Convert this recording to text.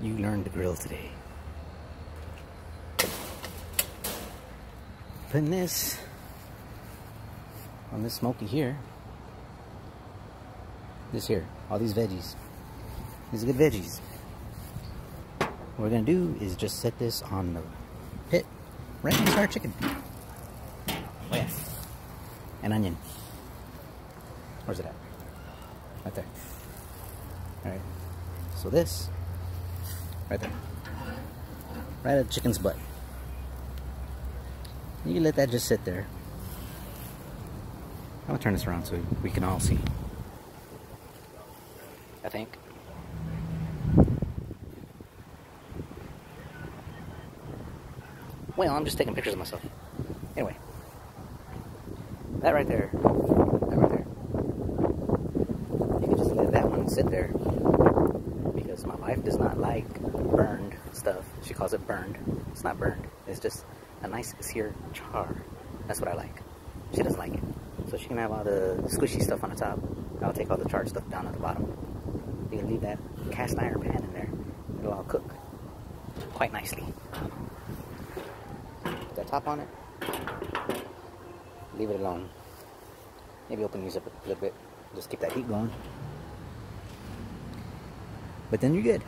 You learned to grill today. Putting this on this smoky here. This here, all these veggies. These are good veggies. What we're gonna do is just set this on the pit right next to our chicken. Oh yeah. An onion. Where's it at? Right there. Alright. So this, right there. Right at the chicken's butt. You let that just sit there. I'm gonna turn this around so we can all see. I think. Well, I'm just taking pictures of myself. Anyway. That right there. That right there. You can just let that one sit there. Wife does not like burned stuff. She calls it burned. It's not burned. It's just a nice sear char. That's what I like. She doesn't like it. So she can have all the squishy stuff on the top. I'll take all the charred stuff down at the bottom. You can leave that cast iron pan in there. It'll all cook quite nicely. Put that top on it. Leave it alone. Maybe open these up a little bit. Just keep that heat going. But then you're good.